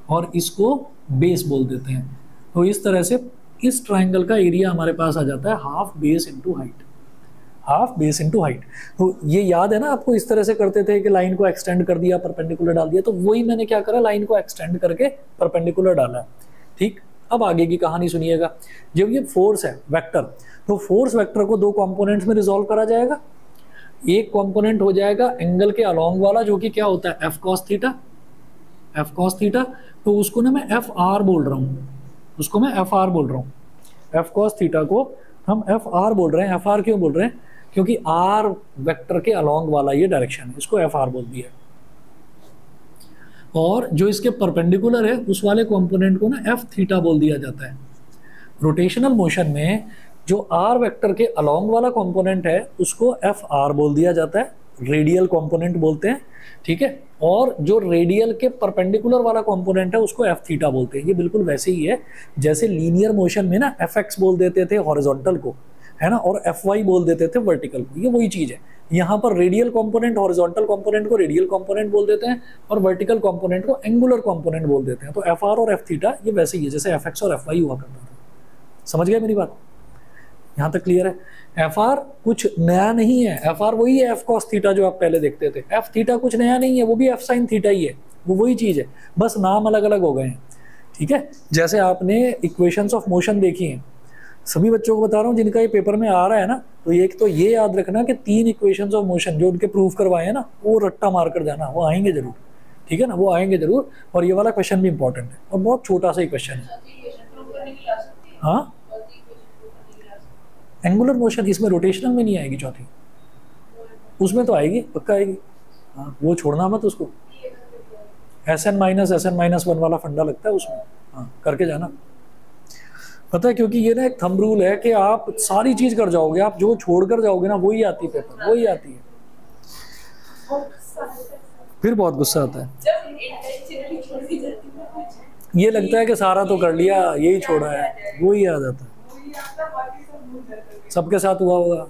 और इसको बेस बोल देते हैं। तो इस तरह से इस ट्राइंगल का एरिया हमारे पास आ जाता है half base into height half base into height तो ये याद है ना, आपको इस तरह से करते थे कि लाइन को एक्सटेंड कर दिया परपेंडिकुलर डाल दिया तो वही मैंने क्या करा लाइन को एक्सटेंड करके परपेंडिकुलर डाला। ठीक? अब आगे की कहानी सुनिएगा। जब ये फोर्स है वेक्टर तो फोर्स वेक्टर को दो कंपोनेंट्स में रिजोल्व करा जाएगा। एक कंपोनेंट हो जाएगा एंगल के अलोंग वाला, जो कि क्या होता है F cos theta F cos theta तो उसको ना मैं एफ़ आर बोल रहा हूँ। उसको मैं एफ़ आर बोल रहा हूँ। एफ़ कॉस थीटा को हम एफ़ आर बोल रहे हैं। एफ़ आर क्यों बोल रहे हैं? क्योंकि आर वेक्टर के अलोंग वाला ये डायरेक्शन है। इसको एफ़ आर बोल दिया और जो इसके परपेंडिकुलर है, उस वाले कंपोनेंट को ना एफ़ थीटा बोल दिया जाता है। रोटेशनल मोशन में जो आर वेक्टर के अलोंग वाला कंपोनेंट है, उसको एफ़ आर बोल दिया जाता है। रेडियल कंपोनेंट बोलते हैं। ठीक है? और जो रेडियल के परपेंडिकुलर वाला कंपोनेंट है, उसको एफ़ थीटा बोलते हैं। ये बिल्कुल वैसे ही है। जैसे लीनियर मोशन में ना एफ़ एक्स बोल देते थे हॉरिजॉन्टल को, है ना? और एफ़ वाई बोल देते थे वर्टिकल को। ये वही चीज़ है। यहाँ पर रेडियल कंपोनेंट हॉरिजॉन्टल कंपोनेंट को रेडियल कंपोनेंट बोल देते हैं और वर्टिकल कंपोनेंट को एंगुलर कंपोनेंट बोल देते हैं। तो एफ़ आर और एफ़ थीटा ये वैसे ही है, जैसे एफ़ एक्स और एफ़ वाई हुआ करता था। समझ गया मेरी बात? यहाँ तक क्लियर है? एफ़ आर कुछ नया नहीं है। एफ़ आर वही है एफ़ कॉस थीटा जो आप पहले देखते थे। एफ़ थीटा कुछ नया नहीं है वो भी एफ़ साइन थीटा ही है। वो वही चीज़ है। बस नाम अलग अलग हो गए हैं। ठीक है? जैसे आपने इक्वेशंस ऑफ़ मोशन देखी हैं। सभी बच्चों को बता रहा हूँ जिनका ये पेपर में आ रहा है ना तो एक तो ये याद रखना कि तीन इक्वेशंस ऑफ़ मोशन जो उनके प्रूफ करवाए हैं ना वो रट्टा मार कर जाना वो आएँगे ज़रूर। ठीक है ना? वो आएँगे ज़रूर। और ये वाला क्वेश्चन भी इंपॉर्टेंट है। और बहुत छोटा सा ही क्वेश्चन है। हाँ? एंगुलर मोशन इसमें रोटेशनल में नहीं आएगी चौथी। उसमें तो आएगी, पक्का आएगी। हाँ वो छोड़ना मत उसको। S N minus S N minus one वाला फंडा लगता है उसमें। हाँ करके जाना। पता है, क्योंकि ये ना एक थम रूल है कि आप सारी चीज़ कर जाओगे, आप जो छोड़ कर जाओगे ना, वही आती है पेपर वही आती है। फिर बहुत गुस्सा आता है। ये लगता है कि सारा तो कर लिया, यही छोड़ा है, वही आ जाता है। सबके साथ हुआ होगा।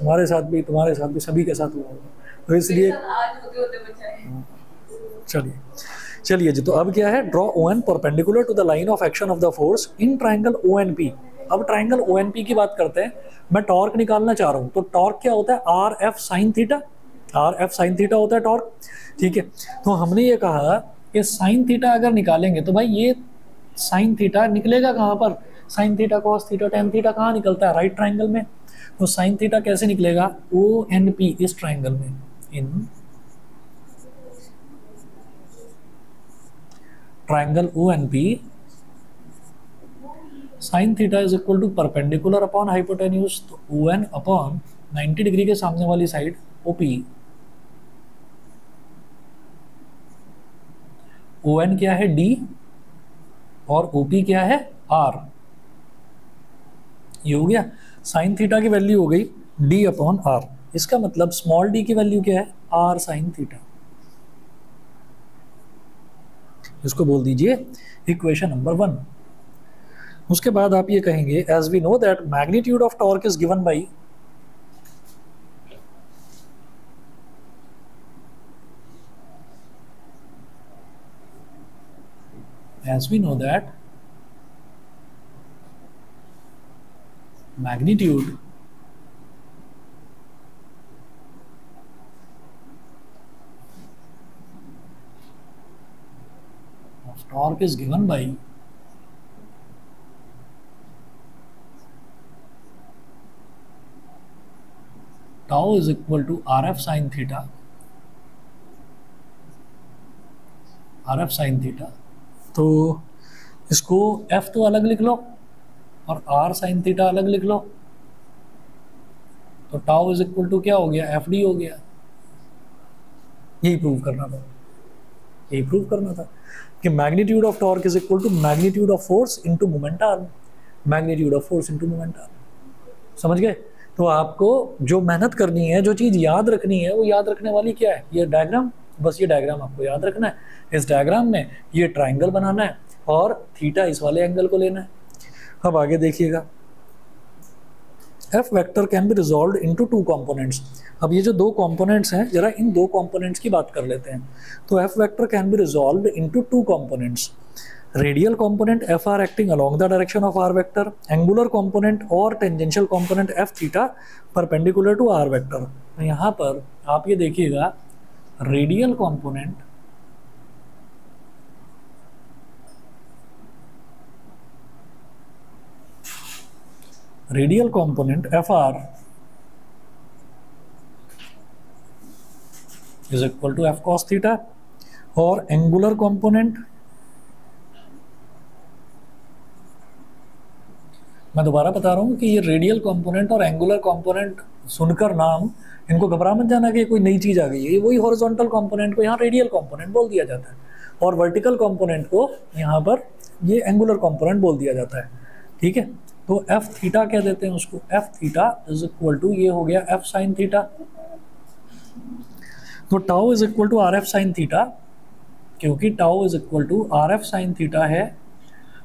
हमारे साथ भी तुम्हारे साथ भी सभी के साथ हुआ होगा। तो इसलिए चलिए। चलिए जी तो अब क्या है? Draw O N perpendicular to the line of action of the force in triangle O N P अब ट्राइंगल ओ एन पी की बात करते हैं। मैं टॉर्क निकालना चाह रहा हूँ। तो टॉर्क क्या होता है? R F sine theta R F sine theta होता है टॉर्क ठीक है। तो हमने ये कहा कि साइन थीटा अगर निकालेंगे तो भाई ये साइन थीटा निकलेगा कहाँ पर? Sine theta cos theta tan theta कहाँ निकलता है? राइट ट्राइंगल में। तो साइन थीटा कैसे निकलेगा? ओ एन पी इस ट्राइंगल में। In triangle ONP sin theta is equal to perpendicular upon hypotenuse तो ON upon 90 डिग्री के सामने वाली साइड OP ON क्या है? डी और OP क्या है? R ये हो गया। साइन थीटा की वैल्यू हो गई डी अपॉन आर इसका मतलब स्मॉल डी की वैल्यू क्या है? आर साइन थीटा इसको बोल दीजिए इक्वेशन नंबर वन उसके बाद आप ये कहेंगे as we know that magnitude of torque is given by as we know that magnitude of torque is given by tau is equal to rf sin theta rf sin theta तो इसको f तो अलग लिख लो और r sin theta अलग लिख लो। तो टाउ इज़ इक्वल टू क्या हो गया? एफ़ डी हो गया। यही प्रूव करना था। यही प्रूव करना था कि magnitude of torque is equal to magnitude of force into moment arm magnitude of force into moment arm समझ गए? तो आपको जो मेहनत करनी है, जो चीज़ याद रखनी है, वो याद रखने वाली क्या है? ये डायग्राम बस ये डायग्राम आपको याद रखना है। इस डायग्राम में ये ट्राइंगल बनाना है और थीटा इस वाले एंगल को लेना है। अब आगे देखिएगा। F vector can be resolve into two components अब ये जो दो कॉम्पोनेंट्स हैं, जरा इन दो कॉम्पोनेंट्स की बात कर लेते हैं। तो F vector can be resolve into two components radial component F R acting along the direction of R vector angular component और tangential component F theta perpendicular to R vector यहाँ पर आप ये देखिएगा radial component radial component fr is equal to f cos theta और angular component. मैं दोबारा बता रहा हूँ कि ये रेडियल कंपोनेंट और एंगुलर कंपोनेंट सुनकर नाम, इनको घबरा मत जाना कि कोई नई चीज़ आ गई है। वही हॉरिजॉन्टल कंपोनेंट को यहाँ रेडियल कंपोनेंट बोल दिया जाता है। और वर्टिकल कंपोनेंट को यहाँ पर ये एंगुलर कंपोनेंट बोल दिया जाता है। ठीक है? तो एफ़ थीटा क्या देते हैं उसको। F theta is equal to ये हो गया एफ़ साइन थीटा तो tau is equal to R F sine theta क्योंकि tau is equal to R F sine theta है।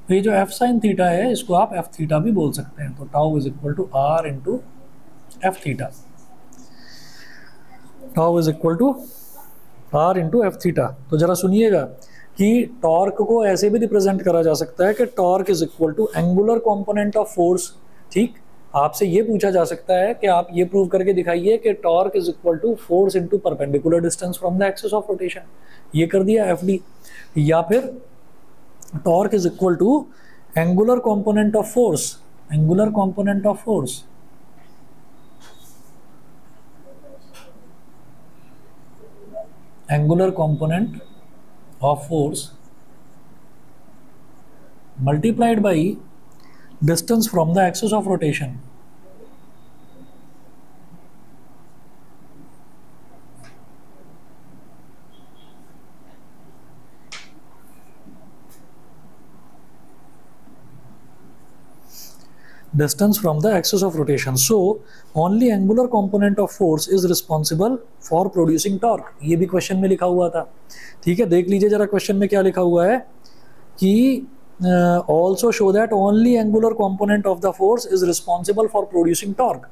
तो ये जो एफ़ साइन थीटा है, इसको आप एफ़ थीटा भी बोल सकते हैं। तो tau is equal to R into F theta tau is equal to R into F theta तो जरा सुनिएगा। कि टॉर्क को ऐसे भी रिप्रेजेंट करा जा सकता है कि torque is equal to angular component of force ठीक? आपसे ये पूछा जा सकता है कि आप ये प्रूव करके दिखाइए कि torque is equal to force into perpendicular distance from the axis of rotation ये कर दिया एफ़ डी या फिर torque is equal to angular component of force angular component of force angular component of force multiplied by distance from the axis of rotation distance from the axis of rotation. So, only angular component of force is responsible for producing torque. ये भी question में लिखा हुआ था। ठीक है? देख लीजिए जरा क्वेश्चन में क्या लिखा हुआ है कि also show that only angular component of the force is responsible for producing torque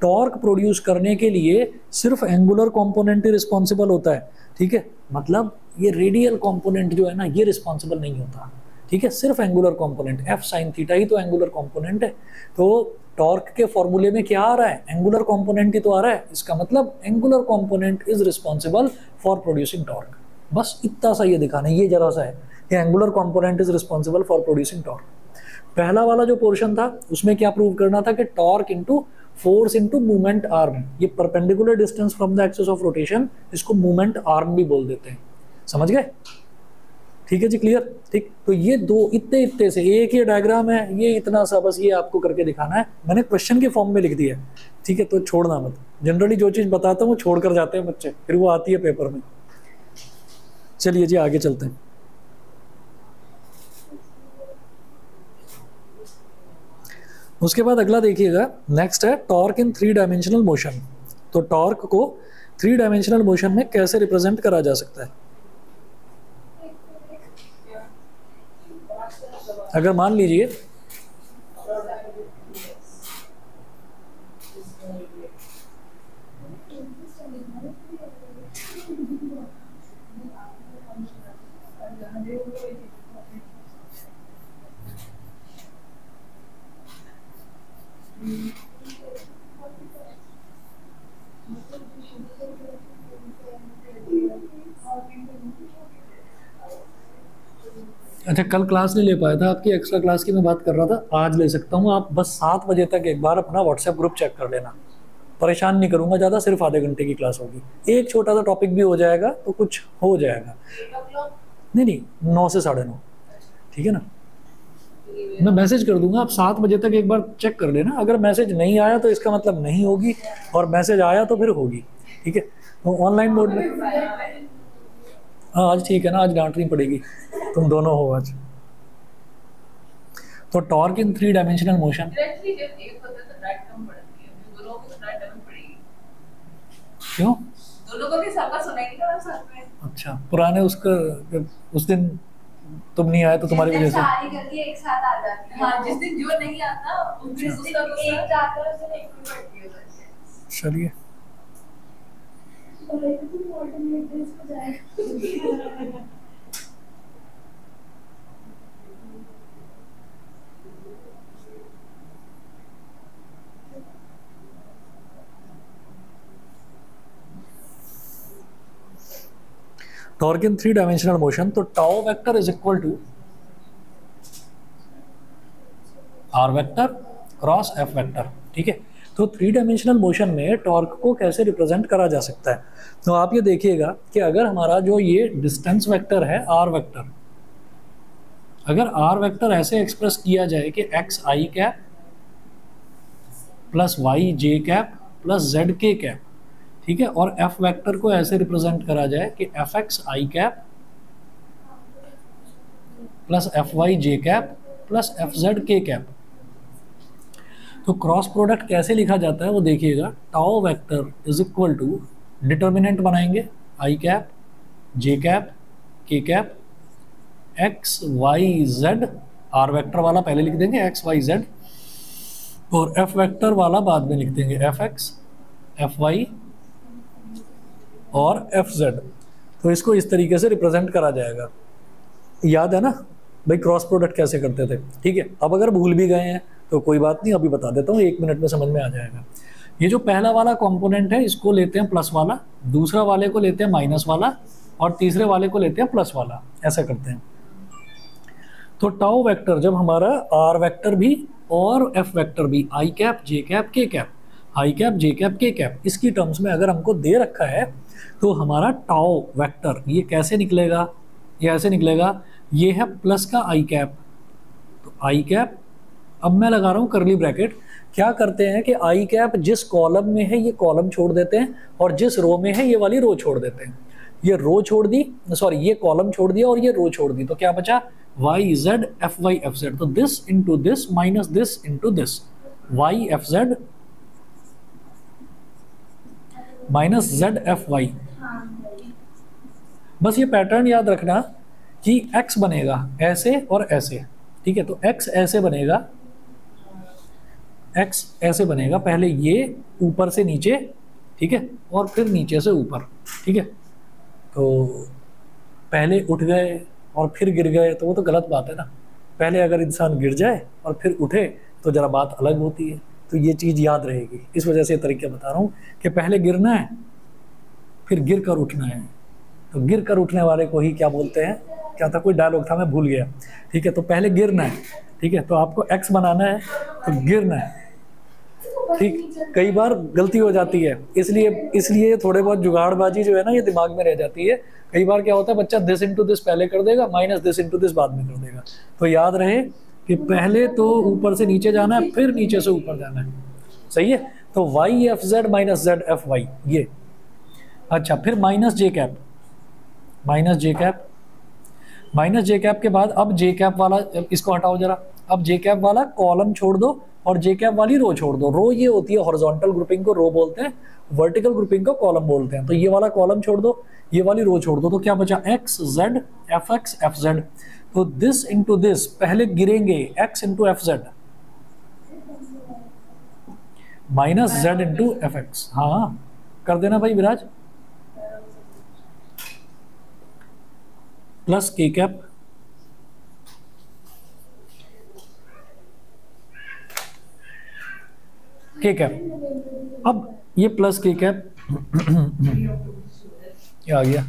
torque produce करने के लिए सिर्फ़ एंगुलर कॉम्पोनेंट ही रिस्पॉन्सिबल होता है। ठीक है? मतलब ये रेडियल कॉम्पोनेंट जो है ना ये रिस्पॉन्सिबल नहीं होता। ठीक है, सिर्फ़ angular component F sine theta ही तो एंगुलर कंपोनेंट है। तो टॉर्क के फॉर्मूले में क्या आ रहा है? एंगुलर कंपोनेंट ही तो आ रहा है। इसका मतलब angular component is responsible for producing torque बस इतना सा ये दिखाना, ये जरा सा है कि angular component is responsible for producing torque पहला वाला जो पोर्शन था, उसमें क्या प्रूव करना था कि torque into force into movement arm ये perpendicular distance from the axis of rotation इसको मूवमेंट आर्म भी बोल देते हैं। समझ गए? ठीक है जी क्लियर ठीक तो ये दो इतने इतने से, एक ही डायग्राम है, ये इतना सा, बस ये आपको करके दिखाना है। मैंने क्वेश्चन के फॉर्म में लिख दिया है। ठीक है तो छोड़ना मत। जनरली जो चीज़ बताता हूँ, वो छोड़ कर जाते हैं बच्चे। फिर वो आती है पेपर में। चलिए जी, आगे चलते हैं। उसके बाद अगला देखिएगा। नेक्स्ट है torque in three dimensional motion तो टॉर्क को थ्री डायमेंशनल मोशन में कैसे रिप्रेजेंट करा जा सकता है? अगर मान लीजिए अच्छा कल क्लास नहीं ले पाया था, आपकी एक्स्ट्रा क्लास की मैं बात कर रहा था, आज ले सकता हूँ, आप बस सात बजे तक एक बार अपना व्हाट्सएप ग्रुप चेक कर लेना। परेशान नहीं करूँगा, ज़्यादा सिर्फ़ आधे घंटे की क्लास होगी। एक छोटा सा टॉपिक भी हो जाएगा तो कुछ हो जाएगा। नहीं नहीं, नौ से साढ़े नौ, ठीक है ना? मैं मैसेज कर दूँगा, आप सात बजे तक एक बार चेक कर लेना। अगर मैसेज नहीं आया तो इसका मतलब नहीं होगी, और मैसेज आया तो फिर होगी, ठीक है? तो ऑनलाइन मोड में हाँ आज ठीक है ना आज डांटनी पड़ेगी। तुम दोनों हो आज। तो torque in three dimensional motion क्यों? दोनों को भी सबका साथ में? अच्छा पुराने उसका उस दिन तुम नहीं आए तो तुम्हारी वजह से। सारी करके एक साथ आ जाती है। हाँ जिस दिन जो नहीं आता उस दिन उसका एक है उस एक पड़ती है चलिए और एक दिन alternate days को जाएगा torque in three dimensional motion तो tau vector is equal to R vector cross F vector, ठीक है? तो थ्री डायमेंशनल मोशन में टॉर्क को कैसे रिप्रेजेंट करा जा सकता है? तो आप ये देखिएगा कि अगर हमारा जो ये डिस्टेंस वेक्टर है आर वेक्टर अगर आर वेक्टर ऐसे एक्सप्रेस किया जाए कि X I cap plus Y J cap plus Z K cap ठीक है? और एफ़ वेक्टर को ऐसे रिप्रेजेंट करा जाए कि F X I cap plus F Y J cap plus F Z K cap तो क्रॉस प्रोडक्ट कैसे लिखा जाता है वो देखिएगा। Tau vector is equal to determinant बनाएँगे। I cap J cap K cap X Y Z R vector वाला पहले लिख देंगे एक्स वाई जेड और एफ़ वेक्टर वाला बाद में लिख देंगे एफ़ एक्स एफ़ वाई और एफ़ जेड तो इसको इस तरीके से रिप्रेजेंट करा जाएगा। याद है ना? भाई क्रॉस प्रोडक्ट कैसे करते थे? ठीक है, अब अगर भूल भी गए हैं तो कोई बात नहीं, अभी बता देता हूँ, एक मिनट में समझ में आ जाएगा। ये जो पहला वाला कंपोनेंट है, इसको लेते हैं प्लस वाला, दूसरा वाले को लेते हैं माइनस वाला, और तीसरे वाले को लेते हैं प्लस वाला, ऐसा करते हैं। तो टाउ वेक्टर जब हमारा आर वेक्टर भी और एफ़ वेक्टर भी I cap J cap K cap I cap J cap K cap इसकी टर्म्स में अगर हमको दे रखा है तो हमारा टाओ वेक्टर ये कैसे निकलेगा? ये ऐसे निकलेगा, ये है प्लस का आई कैप तो आई कैप अब मैं लगा रहा हूँ करली ब्रैकेट क्या करते हैं कि आई कैप जिस कॉलम में है, ये कॉलम छोड़ देते हैं और जिस रो में है, ये वाली रो छोड़ देते हैं। ये रो छोड़ दी सॉरी ये कॉलम छोड़ दिया और ये रो छोड़ दी। तो क्या बचा? Y Z F Y F Z तो this into this minus this into this Y F Z minus Z F Y बस ये पैटर्न याद रखना कि x बनेगा ऐसे और ऐसे। ठीक है तो x ऐसे बनेगा। X ऐसे बनेगा, पहले ये ऊपर से नीचे, ठीक है, और फिर नीचे से ऊपर, ठीक है। तो पहले उठ गए और फिर गिर गए तो वो तो गलत बात है ना। पहले अगर इंसान गिर जाए और फिर उठे तो ज़रा बात अलग होती है। तो ये चीज़ याद रहेगी। इस वजह से तरीके बता रहा हूँ कि पहले गिरना है, फिर गिर कर उठना है। तो गिर कर उठने वाले को ही क्या बोलते हैं? क्या था? कोई डायलॉग था, मैं भूल गया। ठीक है तो पहले गिरना है। ठीक है? तो आपको एक्स बनाना है तो गिरना है। ठीक? कई बार गलती हो जाती है। इसलिए इसलिए थोड़े बहुत जुगाड़बाजी जो है ना, ये दिमाग में रह जाती है। कई बार क्या होता है, बच्चा दिस इंटू दिस पहले कर देगा माइनस दिस इंटू दिस बाद में कर देगा। तो याद रहे कि पहले तो ऊपर से नीचे जाना है, फिर नीचे से ऊपर जाना है। सही है? तो Y F Z minus Z F Y ये। अच्छा फिर minus J cap minus J cap minus J cap के बाद अब जे कैप वाला, इसको हटाओ जरा। अब जे कैप वाला कॉलम छोड़ दो और जे कैप वाली रो छोड़ दो। रो ये होती है हॉरिजॉन्टल ग्रुपिंग को रो बोलते हैं वर्टिकल ग्रुपिंग को कॉलम बोलते हैं। तो ये वाला कॉलम छोड़ दो, ये वाली रो छोड़ दो। तो क्या बचा? X Z F X F Z तो दिस इंटू दिस पहले गिरेंगे X into F Z minus Z into F X हाँ। कर देना भाई Viraj. Plus K cap. K cap. अब ये प्लस के कैप। क्या आ गया।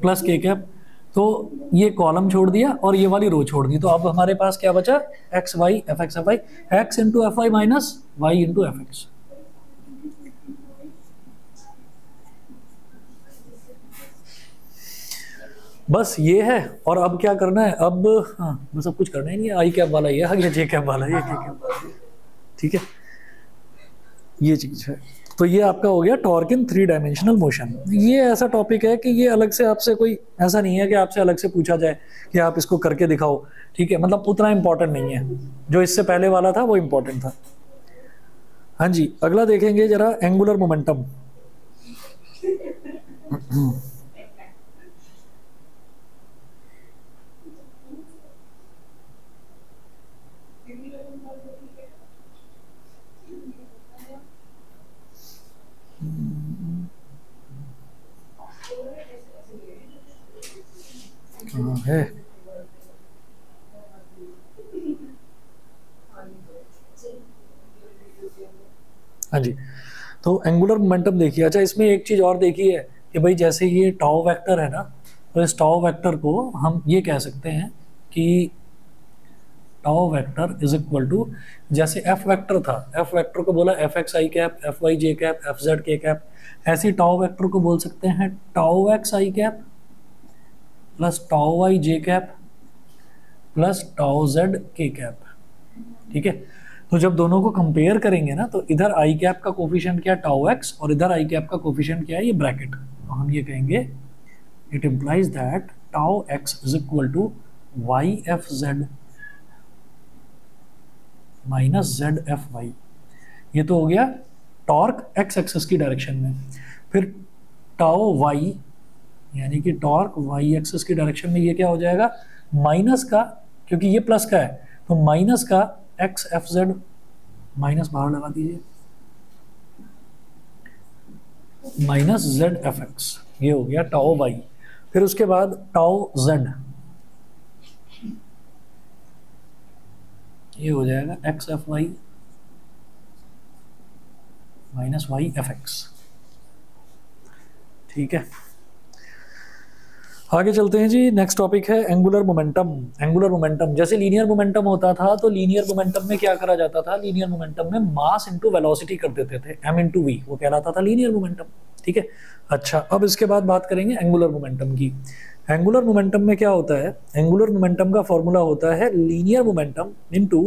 Plus K cap. तो ये कॉलम छोड़ दिया और ये वाली रो छोड़ दी। तो अब हमारे पास क्या बचा? X Y, F X F I X into F I minus Y into F X. बस ये है, और अब क्या करना है? अब हाँ बस अब कुछ करना ही नहीं है। आई कैप वाला ये आ गया जे कैप वाला, ये के कैप ठीक है? ये चीज़ है। तो ये आपका हो गया torque in three dimensional motion. ये ऐसा टॉपिक है कि ये अलग से आपसे कोई, ऐसा नहीं है कि आपसे अलग से पूछा जाए कि आप इसको करके दिखाओ, ठीक है? मतलब उतना इम्पोर्टेंट नहीं है। जो इससे पहले वाला था, वो इम्पोर्टेंट था। हाँ जी, अगला देखेंगे जरा एंगुलर मोमेंटम कहाँ है। हाँ जी। तो एंगुलर मोमेंटम देखिए। अच्छा इसमें एक चीज़ और देखी है कि भाई जैसे ये टाउ वेक्टर है ना तो इस टाउ वेक्टर को हम ये कह सकते हैं कि tau vector is equal to जैसे एफ़ वेक्टर था एफ़ वेक्टर को बोला F X I cap F Y J cap F Z K cap ऐसी टाउ वेक्टर को बोल सकते हैं tau X I cap plus tau Y J cap plus tau Z K cap. ठीक है? तो जब दोनों को कंपेयर करेंगे ना तो इधर आई कैप का कोफिशिएंट क्या टाओ एक्स और इधर आई कैप का कोफिशिएंट क्या है? ये ब्रैकेट तो हम ये कहेंगे it implies that tau X is equal to Y F Z minus Z F Y ये तो हो गया टॉर्क एक्स एक्सेस की डायरेक्शन में। फिर टाओ वाई यानी कि टॉर्क वाई एक्सेस की डायरेक्शन में ये क्या हो जाएगा? माइनस का, क्योंकि ये प्लस का है तो माइनस का एक्स एफ़ जेड माइनस बाहर लगा दीजिए। माइनस जेड एफ़ एक्स ये हो गया टाओ वाई फिर उसके बाद टाओ जेड ये हो जाएगा X F Y minus Y F X ठीक है? आगे चलते हैं जी नेक्स्ट टॉपिक है एंगुलर मोमेंटम एंगुलर मोमेंटम जैसे लीनियर मोमेंटम होता था तो लीनियर मोमेंटम में क्या करा जाता था? लीनियर मोमेंटम में मास इनटू वेलोसिटी कर देते थे एम इंटू वी वो कहलाता था लीनियर मोमेंटम ठीक है? अच्छा अब इसके बाद बात करेंगे एंगुलर मोमेंटम की। एंगुलर मोमेंटम में क्या होता है? एंगुलर मोमेंटम का फॉर्मूला होता है linear momentum into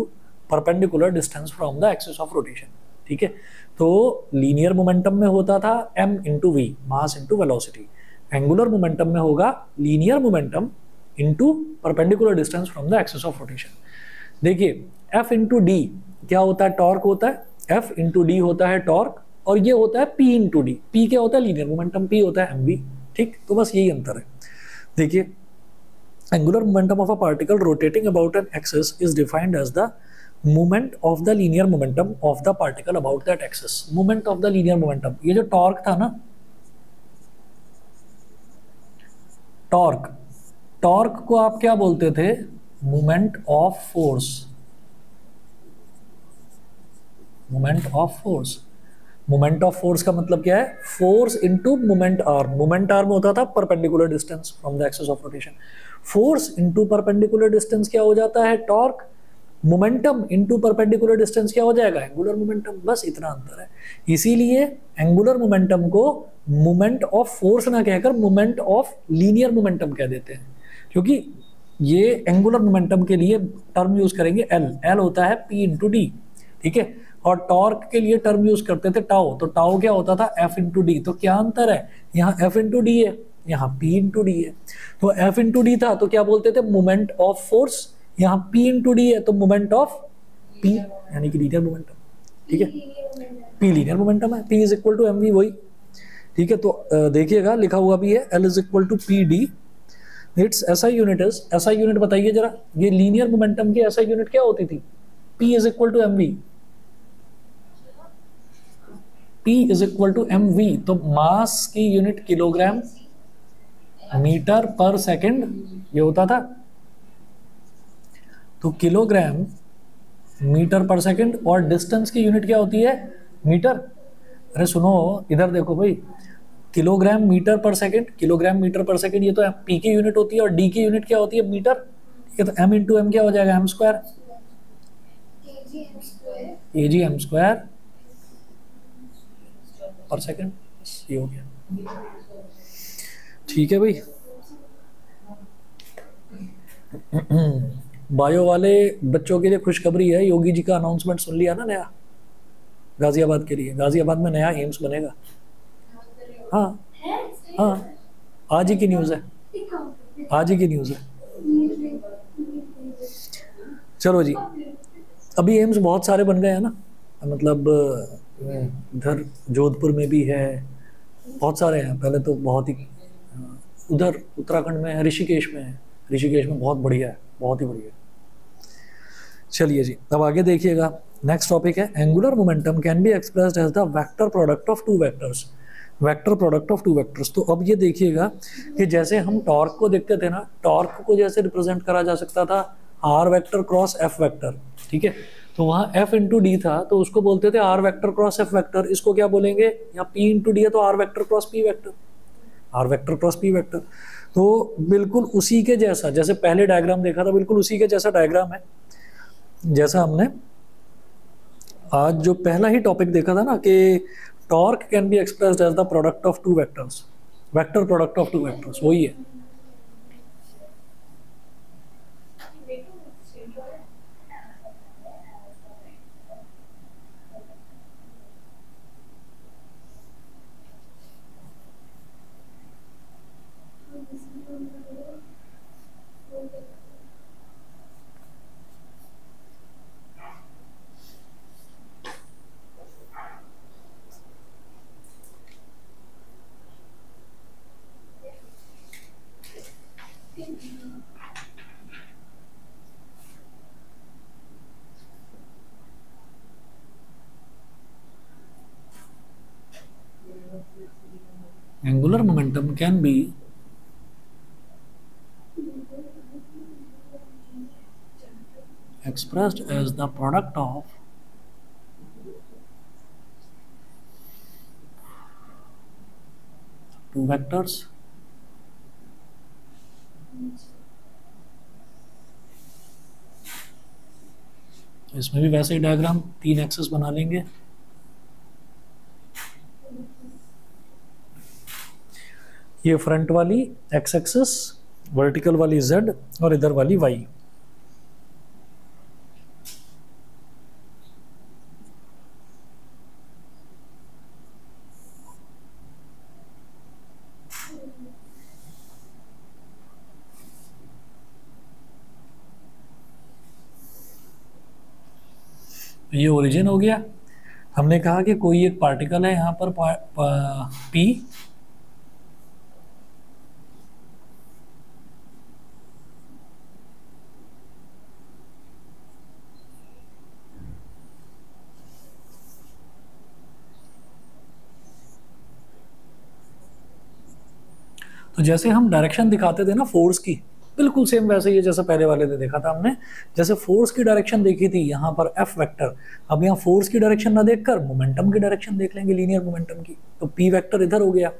perpendicular distance from the axis of rotation ठीक है? तो लीनियर मोमेंटम में होता था M into V mass into velocity angular momentum में होगा linear momentum into perpendicular distance from the axis of rotation देखिए एफ़ इंटू डी क्या होता है? टॉर्क होता है। एफ़ इंटू डी होता है टॉर्क और ये होता है पी इंटू डी पी क्या होता है? लीनियर मोमेंटम पी होता है एम वी ठीक? तो बस यही अंतर है। देखिए angular momentum of a particle rotating about an axis is defined as the movement of the linear momentum of the particle about that axis movement of the linear momentum ये जो torque था ना टॉर्क। टॉर्क को आप क्या बोलते थे? Moment of force. Moment of force. Moment of force का मतलब क्या है? Force into moment arm moment arm होता था perpendicular distance from the axis of rotation. Force into perpendicular distance क्या हो जाता है? Torque. Momentum into perpendicular distance क्या हो जाएगा? एंगुलर मोमेंटम बस इतना अंतर है। इसीलिए एंगुलर मोमेंटम को मोमेंट ऑफ़ फोर्स ना कहकर मोमेंट ऑफ़ लीनियर मोमेंटम कह देते हैं। क्योंकि ये एंगुलर मोमेंटम के लिए टर्म यूज़ करेंगे एल एल होता है पी इंटू डी ठीक है? और टॉर्क के लिए टर्म यूज़ करते थे टाओ तो टाओ क्या होता था? एफ़ इंटू डी तो क्या अंतर है? यहाँ एफ़ इंटू डी है, यहाँ पी इंटू डी है। तो एफ़ इंटू डी था तो क्या बोलते थे? मोमेंट ऑफ़ फोर्स यहाँ P इंटू डी है तो मोमेंट ऑफ़ P, यानी कि लीनियर मोमेंटम ठीक है? P लीनियर मोमेंटम है, P is equal to M V वही, ठीक है? तो देखिएगा, लिखा हुआ भी है, L is equal to P D it's ऐसा यूनिट इज़ ऐसा यूनिट बताइए जरा, ये लीनियर मोमेंटम की ऐसा यूनिट क्या होती थी? P is equal to M V P is equal to M V तो मास की unit kilogram metre per second ये होता था तो किलोग्राम मीटर पर सेकंड और डिस्टेंस की यूनिट क्या होती है? मीटर। अरे सुनो, इधर देखो भाई, kilogram metre per second, kilogram metre per second, ये तो पी की यूनिट होती है और डी की यूनिट क्या होती है? मीटर। ठीक है तो एम इंटू एम क्या हो जाएगा? M square A G M square per second. ये हो गया। ठीक है भाई। बायो वाले बच्चों के लिए खुशखबरी है। योगी जी का अनाउंसमेंट सुन लिया ना नया? गाजियाबाद के लिए। गाजियाबाद में नया एम्स बनेगा। हाँ। हाँ। आज ही की न्यूज़ है। आज ही की न्यूज़ है। चलो जी। अभी एम्स बहुत सारे बन गए हैं ना। मतलब इधर जोधपुर में भी है। बहुत सारे हैं। पहले तो बहुत ही उधर उत्तराखंड में है, ऋषिकेश में है। ऋषिकेश में बहुत बढ़िया है। बहुत ही बढ़िया चलिए जी, अब आगे देखिएगा। नेक्स्ट टॉपिक है angular momentum can be expressed as the vector product of two vectors vector product of two vectors तो अब ये देखिएगा कि जैसे हम टॉर्क को देखते थे ना टॉर्क को जैसे रिप्रेजेंट करा जा सकता था R vector cross F vector ठीक है? तो वहाँ एफ़ इंटू डी था तो उसको बोलते थे R vector cross F vector इसको क्या बोलेंगे? या पी इंटू डी है तो R vector cross P vector R vector cross P vector तो बिल्कुल उसी के जैसा, जैसे पहले डायग्राम देखा था, बिल्कुल उसी के जैसा डायग्राम है। जैसा हमने आज जो पहला ही टॉपिक देखा था ना कि torque can be express as the product of two vectors vector product of two vectors वही है। Angular momentum can be expressed as the product of two vectors इसमें भी वैसे ही डायग्राम तीन एक्सेस बना लेंगे ये फ्रंट वाली एक्स एक्सिस वर्टिकल वाली जेड और इधर वाली वाई ये ओरिजिन हो गया। हमने कहा कि कोई एक पार्टिकल है यहाँ पर, पी जैसे हम डायरेक्शन दिखाते थे ना फोर्स की, बिल्कुल सेम वैसे ही जैसे पहले वाले ने देखा था हमने। जैसे फोर्स की डायरेक्शन देखी थी, यहाँ पर एफ़ वेक्टर अब यहाँ फोर्स की डायरेक्शन ना देखकर मोमेंटम की डायरेक्शन देख लेंगे लीनियर मोमेंटम की। तो पी वेक्टर इधर हो गया,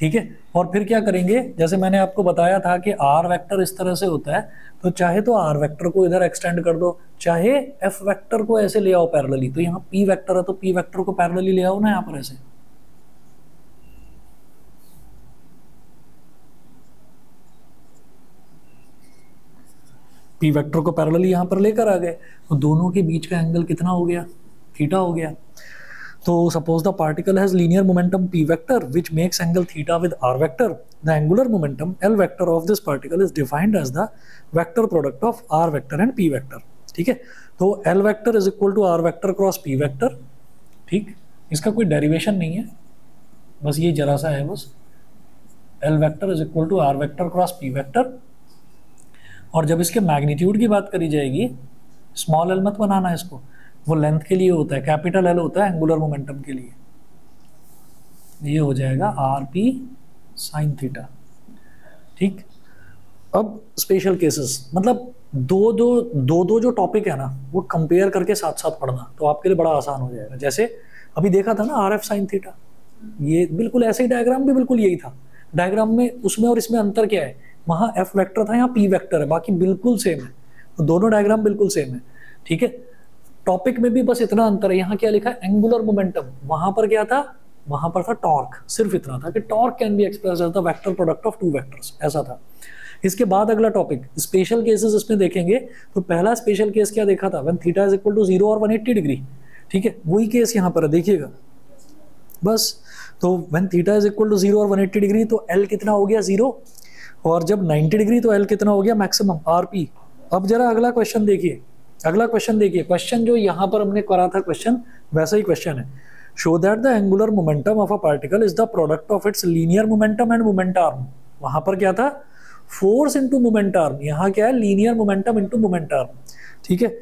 ठीक है? और फिर क्या करेंगे? जैसे मैंने आपको बताया था कि आर वेक्टर इस तरह से होता है तो चाहे तो आर वेक्टर को इधर एक्सटेंड कर दो, चाहे एफ़ वेक्टर को ऐसे ले आओ पैरेलली तो यहाँ पी वेक्टर है तो पी वेक्टर को पैरेलली ले आओ ना यहाँ पर ऐसे। पी वेक्टर को पैरेलली यहाँ पर लेकर आ गए। तो दोनों के बीच का एंगल कितना हो गया? थीटा हो गया। तो suppose the particle has linear momentum P vector which makes angle theta with R vector the angular momentum L vector of this particle is defined as the vector product of R vector and P vector ठीक है? तो L vector is equal to R vector cross P vector ठीक? इसका कोई derivation नहीं है। बस ये जरा सा है बस। L vector is equal to R vector cross P vector और जब इसके मैग्नीट्यूड की बात करी जाएगी, स्मॉल एल मत बनाना इसको। वो लेंथ के लिए होता है, कैपिटल एल होता है, एंगुलर मोमेंटम के लिए। ये हो जाएगा आर पी साइन थीटा ठीक? अब स्पेशल केसेस मतलब दो दो दो दो जो टॉपिक है ना, वो कंपेयर करके साथ साथ पढ़ना तो आपके लिए बड़ा आसान हो जाएगा। जैसे अभी देखा था ना आर एफ़ साइन थीटा ये बिल्कुल ऐसे ही डायग्राम भी बिल्कुल यही था। डायग्राम में उसमें और इसमें अंतर क्या है? वहाँ एफ़ वेक्टर था, यहाँ पी वेक्टर है, बाकी बिल्कुल सेम है। तो दोनों डायग्राम बिल्कुल सेम है, ठीक है? टॉपिक में भी बस इतना अंतर है, यहाँ क्या लिखा है? एंगुलर मोमेंटम वहाँ पर क्या था? वहाँ पर था टॉर्क सिर्फ़ इतना था कि torque can be express as the vector product of two vectors ऐसा था। इसके बाद अगला टॉपिक स्पेशल केसेस इसमें देखेंगे। तो पहला स्पेशल केस क्या देखा था? When theta is equal to zero और 180 डिग्री ठीक है? वही केस यहाँ पर देखिएगा। बस तो when theta is equal to zero और 180 डिग्री तो एल कितना हो गया? ज़ीरो और जब 90 डिग्री तो एल कितना हो गया मैक्सिमम? आर पी अब जरा अगला क्वेश्चन देखिए। अगला क्वेश्चन देखिए। क्वेश्चन जो यहाँ पर हमने करा था क्वेश्चन वैसा ही क्वेश्चन है। Show that the angular momentum of a particle is the product of its linear momentum and moment arm वहाँ पर क्या था? फोर्स इंटू मोमेंट आर्म यहाँ क्या है? Linear momentum into moment arm ठीक है?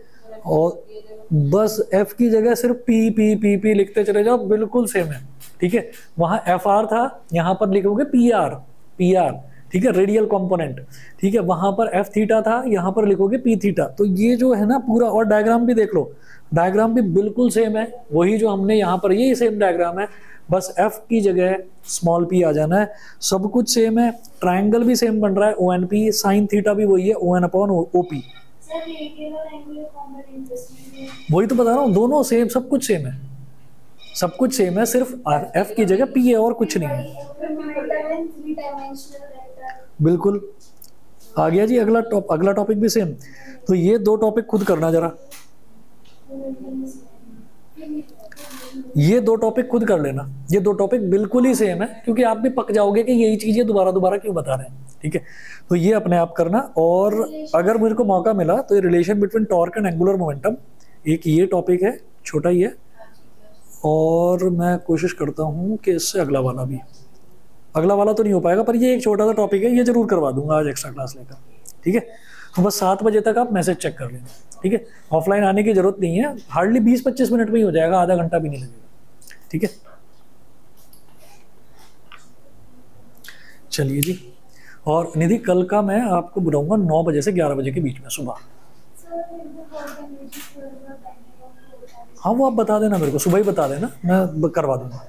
और बस एफ़ की जगह सिर्फ़ पी पी पी पी लिखते चले जाओ। बिल्कुल सेम है। ठीक है? वहाँ एफ़ आर था। यहाँ पर लिखोगे पी आर पी आर ठीक है रेडियल कंपोनेंट ठीक है वहाँ पर एफ़ थीटा था यहाँ पर लिखोगे पी थीटा तो ये जो है ना पूरा और डायग्राम भी देख लो। डायग्राम भी बिल्कुल सेम है वही जो हमने यहाँ पर यही सेम डायग्राम है। बस एफ़ की जगह स्मॉल पी आ जाना है। सब कुछ सेम है ट्राइंगल भी सेम बन रहा है O N P sine theta भी वही है O N upon O P वही तो बता रहा हूँ दोनों सेम सब कुछ सेम है। सब कुछ सेम है सिर्फ़ एफ़ की जगह पी है और कुछ नहीं है। बिल्कुल। आ गया जी अगला टॉप, अगला टॉपिक भी सेम तो ये दो टॉपिक खुद करना जरा। ये दो टॉपिक खुद कर लेना। ये दो टॉपिक बिल्कुल ही सेम है, क्योंकि आप भी पक जाओगे कि यही चीज़ दोबारा दोबारा क्यों बता रहे हैं, ठीक है? तो ये अपने आप करना, और अगर मुझे को मौका मिला तो ये relation between torque and angular momentum एक ये टॉपिक है, छोटा ही है, और मैं कोशिश करता हूँ कि इससे अगला वाला भी। अगला वाला तो नहीं हो पाएगा, पर ये एक छोटा सा टॉपिक है, ये ज़रूर करवा दूँगा आज एक्स्ट्रा क्लास लेकर, ठीक है? तो बस सात बजे तक आप मैसेज चेक कर लेना, ठीक है? ऑफलाइन आने की ज़रूरत नहीं है हार्डली बीस पच्चीस मिनट में ही हो जाएगा, आधा घंटा भी नहीं लगेगा, ठीक है? चलिए जी, और निधि, कल का मैं आपको बुलाऊँगा नौ बजे से ग्यारह बजे के बीच में, सुबह। हाँ वो आप बता देना मेरे को, सुबह ही बता देना, मैं करवा दूँगा।